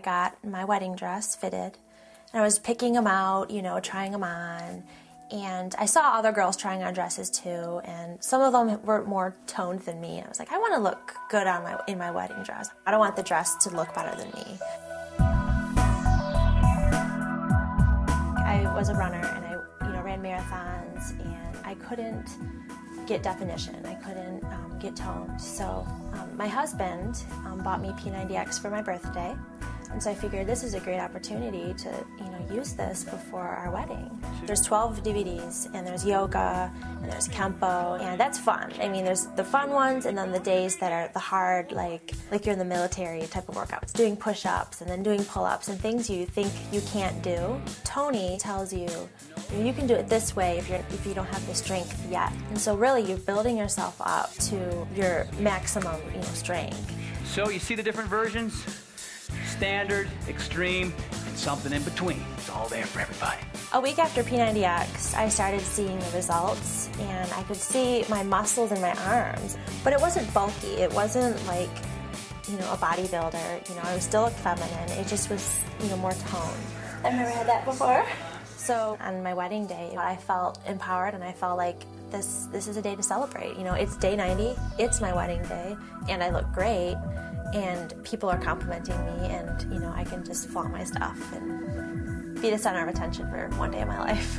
I got my wedding dress fitted, and I was picking them out, you know, trying them on. And I saw other girls trying on dresses too, and some of them were more toned than me. I was like, I want to look good on my in my wedding dress. I don't want the dress to look better than me. I was a runner, and I, you know, ran marathons, and I couldn't get definition. I couldn't um, get toned. So um, my husband um, bought me P90X for my birthday. And so I figured this is a great opportunity to, you know, use this before our wedding. There's 12 DVDs, and there's yoga, and there's kempo, and that's fun. I mean, there's the fun ones, and then the days that are the hard, like like you're in the military type of workouts, doing push-ups, and then doing pull-ups, and things you think you can't do. Tony tells you you can do it this way if you're if you don't have the strength yet. And so really, you're building yourself up to your maximum, you know, strength. So you see the different versions? Standard, extreme, and something in between. It's all there for everybody. A week after P90X, I started seeing the results, and I could see my muscles in my arms. But it wasn't bulky. It wasn't like, you know, a bodybuilder. You know, I was still looked feminine. It just was, you know, more toned. I've never had that before. So on my wedding day, I felt empowered, and I felt like this this is a day to celebrate. You know, it's day 90. It's my wedding day, and I look great and people are complimenting me and you know i can just flaunt my stuff and be the center of attention for one day of my life